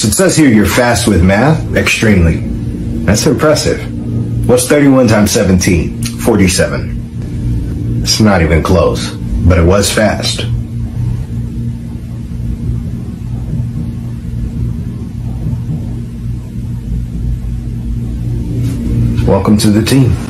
So it says here you're fast with math? Extremely. That's impressive. What's 31 times 17? 47. It's not even close, but it was fast. Welcome to the team.